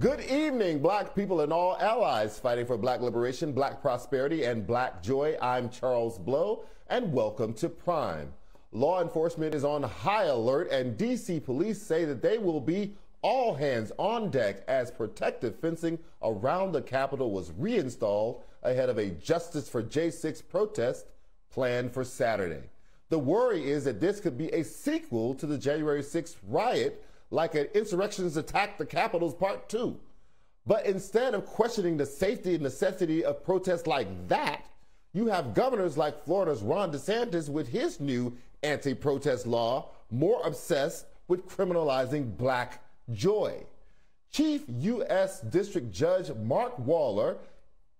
Good evening, black people and all allies fighting for black liberation, black prosperity, and black joy. I'm Charles Blow, and welcome to Prime. Law enforcement is on high alert, and D.C. police say that they will be all hands on deck as protective fencing around the Capitol was reinstalled ahead of a Justice for J6 protest planned for Saturday. The worry is that this could be a sequel to the January 6th riot like an insurrectionist attack the Capitol's part two. But instead of questioning the safety and necessity of protests like that, you have governors like Florida's Ron DeSantis with his new anti protest law more obsessed with criminalizing black joy. Chief U.S. District Judge Mark Waller,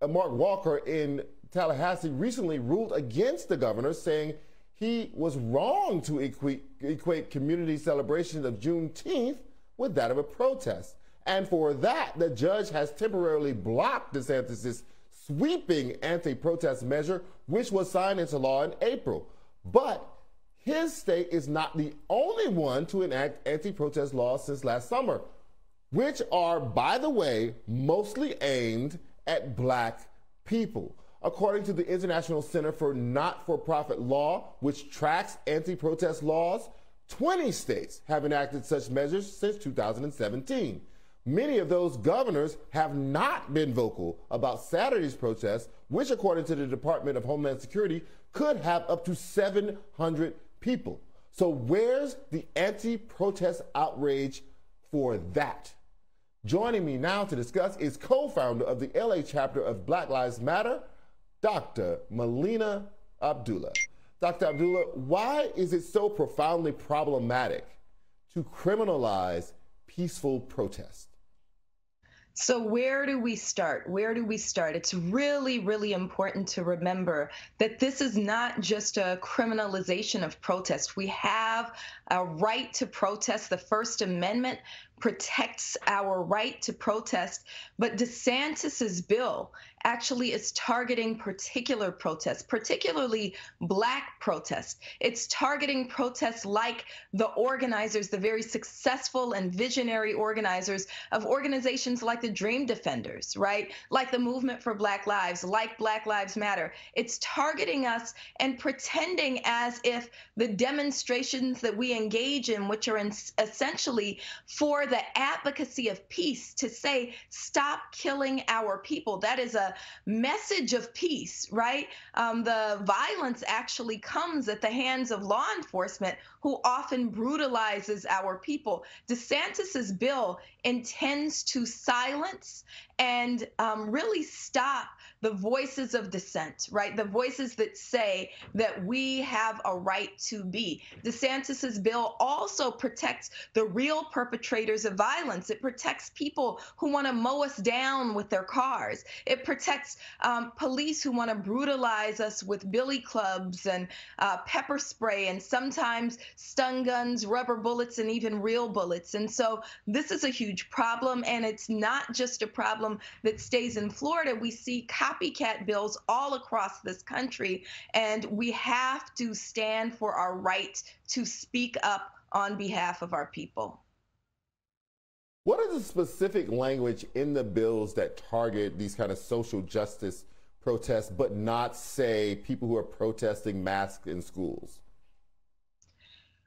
uh, Mark Walker in Tallahassee recently ruled against the governor, saying he was wrong to equate, equate community celebrations of Juneteenth with that of a protest. And for that, the judge has temporarily blocked DeSantis' sweeping anti protest measure, which was signed into law in April. But his state is not the only one to enact anti protest laws since last summer, which are, by the way, mostly aimed at black people. According to the International Center for Not for Profit Law, which tracks anti protest laws, 20 states have enacted such measures since 2017. Many of those governors have not been vocal about Saturday's protests, which, according to the Department of Homeland Security, could have up to 700 people. So, where's the anti protest outrage for that? Joining me now to discuss is co founder of the LA chapter of Black Lives Matter, Dr. Melina Abdullah. Dr. Abdullah, why is it so profoundly problematic to criminalize peaceful protest? So, where do we start? Where do we start? It's really, really important to remember that this is not just a criminalization of protest. We have a right to protest. The First Amendment protects our right to protest, but DeSantis's bill actually is targeting particular protests, particularly black protests. It's targeting protests like the organizers, the very successful and visionary organizers of organizations like the Dream Defenders, right? Like the Movement for Black Lives, like Black Lives Matter. It's targeting us and pretending as if the demonstrations that we engage in, which are in, essentially for the advocacy of peace, to say, stop killing our people. That is a message of peace, right? Um, the violence actually comes at the hands of law enforcement who often brutalizes our people. DeSantis's bill intends to silence and um, really stop the voices of dissent, right? The voices that say that we have a right to be. DeSantis's bill also protects the real perpetrators of violence. It protects people who want to mow us down with their cars. It protects um, police who want to brutalize us with billy clubs and uh, pepper spray and sometimes stun guns, rubber bullets, and even real bullets. And so this is a huge problem, and it's not just a problem that stays in Florida. We see copycat bills all across this country, and we have to stand for our right to speak up on behalf of our people. What is the specific language in the bills that target these kind of social justice protests, but not say people who are protesting masks in schools?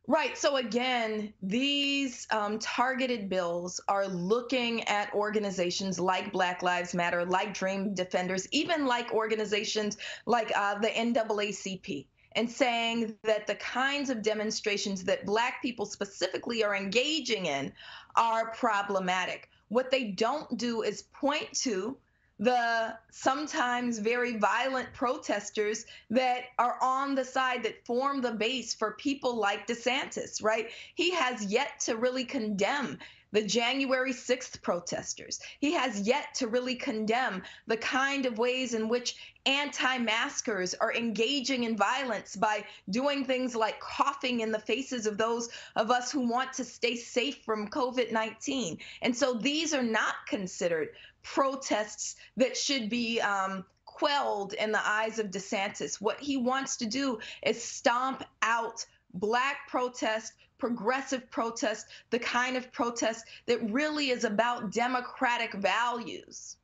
Right. So again, these um, targeted bills are looking at organizations like Black Lives Matter, like Dream Defenders, even like organizations like uh, the NAACP, and saying that the kinds of demonstrations that Black people specifically are engaging in are problematic. What they don't do is point to the sometimes very violent protesters that are on the side that form the base for people like DeSantis, right? He has yet to really condemn the January 6th protesters. He has yet to really condemn the kind of ways in which anti maskers are engaging in violence by doing things like coughing in the faces of those of us who want to stay safe from COVID 19. And so these are not considered protests that should be um, quelled in the eyes of DeSantis. What he wants to do is stomp out black protest, progressive protest, the kind of protest that really is about democratic values.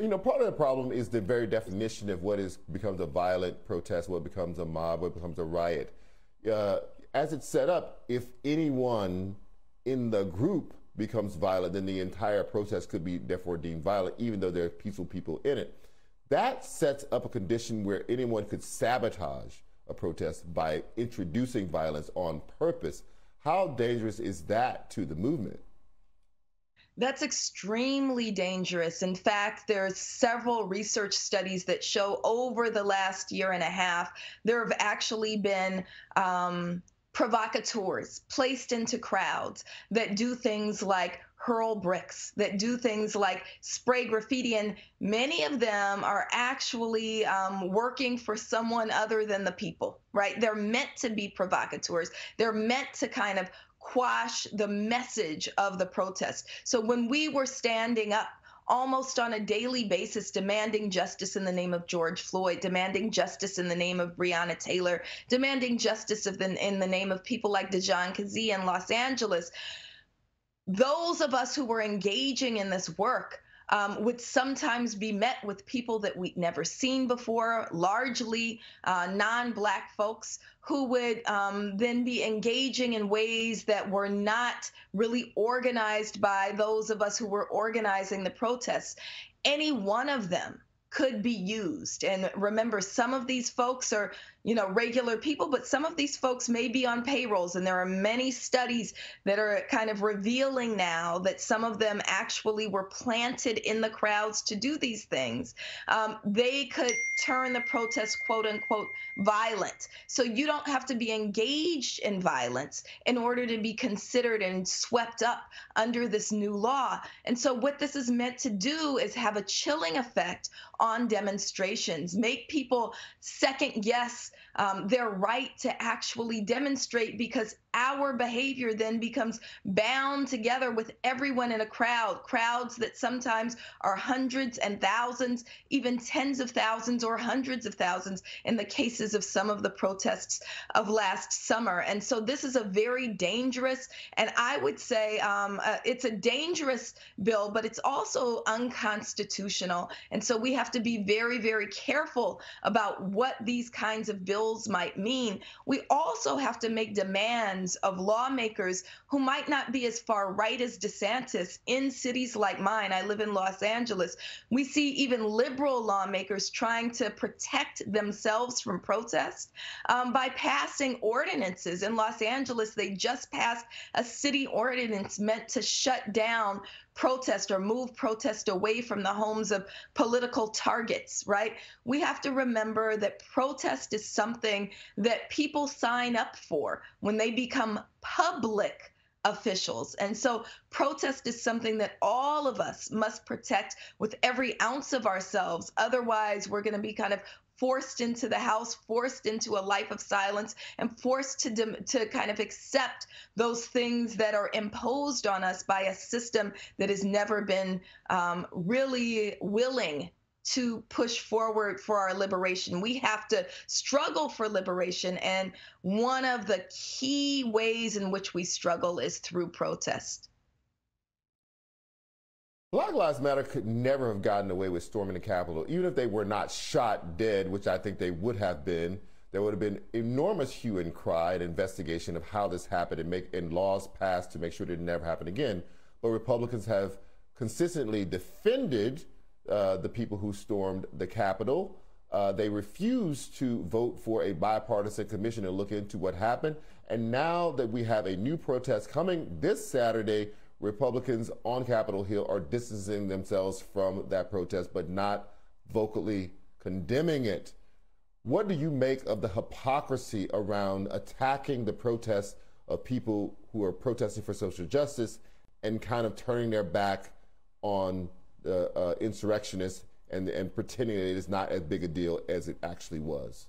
You know, part of the problem is the very definition of what is becomes a violent protest, what becomes a mob, what becomes a riot. Uh, as it's set up, if anyone in the group becomes violent, then the entire protest could be therefore deemed violent, even though there are peaceful people in it. That sets up a condition where anyone could sabotage a protest by introducing violence on purpose. How dangerous is that to the movement? That's extremely dangerous. In fact, there's several research studies that show over the last year and a half, there have actually been um, provocateurs placed into crowds that do things like hurl bricks, that do things like spray graffiti, and many of them are actually um, working for someone other than the people, right? They're meant to be provocateurs. They're meant to kind of quash the message of the protest. So when we were standing up almost on a daily basis demanding justice in the name of George Floyd, demanding justice in the name of Breonna Taylor, demanding justice the, in the name of people like Dijon Kizzee in Los Angeles. Those of us who were engaging in this work um, would sometimes be met with people that we'd never seen before, largely uh, non Black folks who would um, then be engaging in ways that were not really organized by those of us who were organizing the protests. Any one of them could be used. And remember, some of these folks are you know, regular people, but some of these folks may be on payrolls. And there are many studies that are kind of revealing now that some of them actually were planted in the crowds to do these things. Um, they could turn the protest, quote unquote, violent. So you don't have to be engaged in violence in order to be considered and swept up under this new law. And so what this is meant to do is have a chilling effect on demonstrations, make people second guess um, their right to actually demonstrate because our behavior then becomes bound together with everyone in a crowd, crowds that sometimes are hundreds and thousands, even tens of thousands or hundreds of thousands in the cases of some of the protests of last summer. And so this is a very dangerous, and I would say um, uh, it's a dangerous bill, but it's also unconstitutional. And so we have to be very, very careful about what these kinds of bills might mean. We also have to make demands of lawmakers who might not be as far right as DeSantis in cities like mine. I live in Los Angeles. We see even liberal lawmakers trying to protect themselves from protest um, by passing ordinances. In Los Angeles, they just passed a city ordinance meant to shut down protest or move protest away from the homes of political targets, right? We have to remember that protest is something that people sign up for when they become public officials. And so protest is something that all of us must protect with every ounce of ourselves. Otherwise, we're going to be kind of forced into the house, forced into a life of silence, and forced to to kind of accept those things that are imposed on us by a system that has never been um, really willing to push forward for our liberation. We have to struggle for liberation. And one of the key ways in which we struggle is through protest. Black Lives Matter could never have gotten away with storming the Capitol, even if they were not shot dead, which I think they would have been. There would have been enormous hue and cry and investigation of how this happened and, make, and laws passed to make sure it never happened again. But Republicans have consistently defended uh, the people who stormed the Capitol. Uh, they refused to vote for a bipartisan commission to look into what happened. And now that we have a new protest coming this Saturday, Republicans on Capitol Hill are distancing themselves from that protest, but not vocally condemning it. What do you make of the hypocrisy around attacking the protests of people who are protesting for social justice and kind of turning their back on the uh, insurrectionists and, and pretending that it is not as big a deal as it actually was?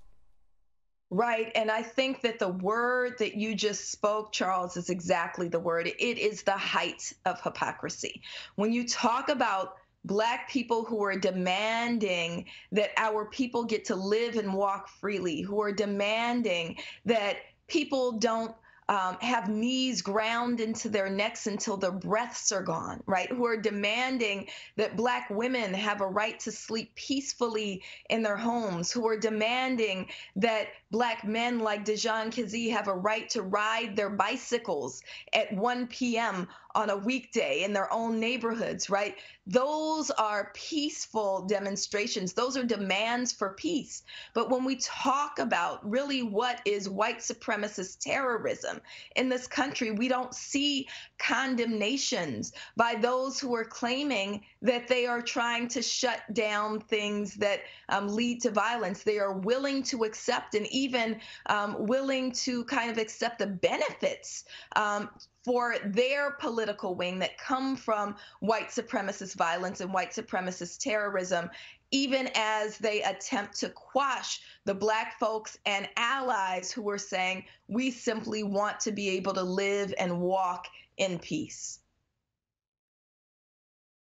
Right. And I think that the word that you just spoke, Charles, is exactly the word. It is the height of hypocrisy. When you talk about Black people who are demanding that our people get to live and walk freely, who are demanding that people don't um, have knees ground into their necks until their breaths are gone, right? Who are demanding that Black women have a right to sleep peacefully in their homes, who are demanding that Black men like Dijon Kizzee have a right to ride their bicycles at 1 p.m. on a weekday in their own neighborhoods, right? Those are peaceful demonstrations. Those are demands for peace. But when we talk about really what is white supremacist terrorism in this country, we don't see condemnations by those who are claiming that they are trying to shut down things that um, lead to violence. They are willing to accept and even um, willing to kind of accept the benefits um, for their political wing that come from white supremacist violence and white supremacist terrorism, even as they attempt to quash the black folks and allies who are saying, we simply want to be able to live and walk in peace.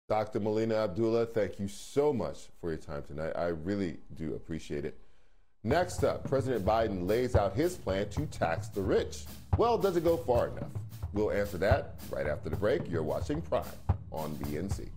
Dr. Melina Abdullah, thank you so much for your time tonight. I really do appreciate it. Next up, President Biden lays out his plan to tax the rich. Well, does it go far enough? We'll answer that right after the break. You're watching Prime on BNC.